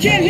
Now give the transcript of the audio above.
Can't